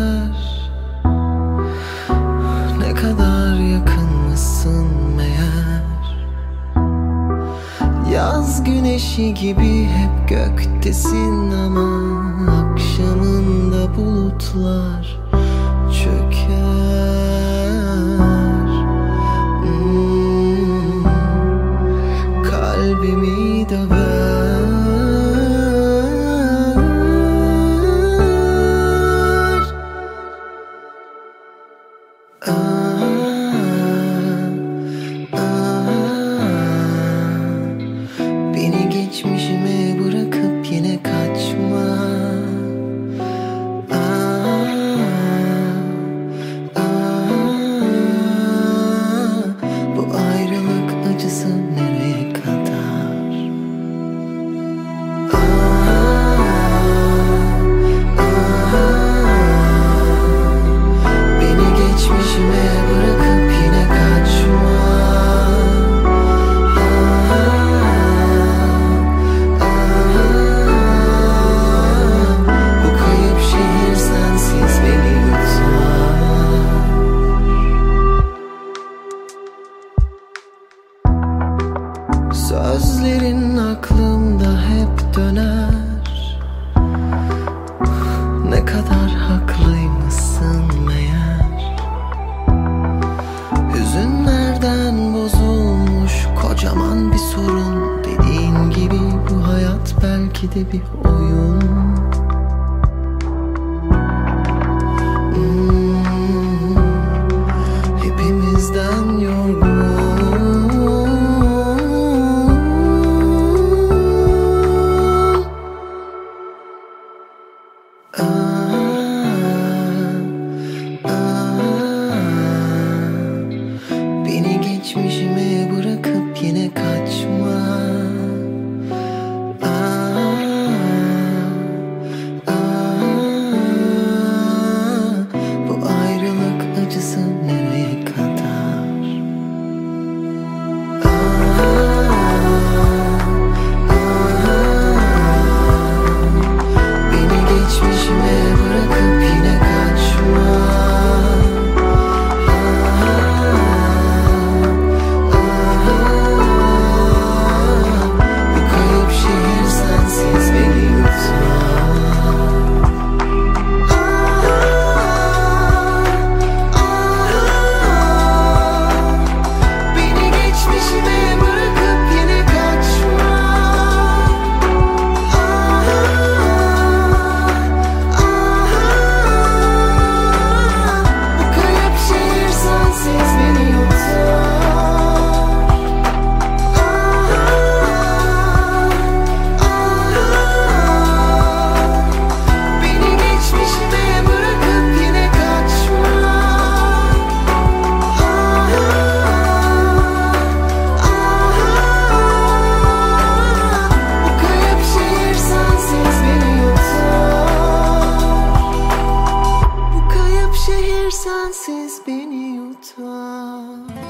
kadar. Ne kadar yakınmışsın meğer. Yaz güneşi gibi hep göktesin ama Akşamında bulutlar çöker. Hmm. Kalbimi de ver. Belki de bir oyun sensiz beni yutar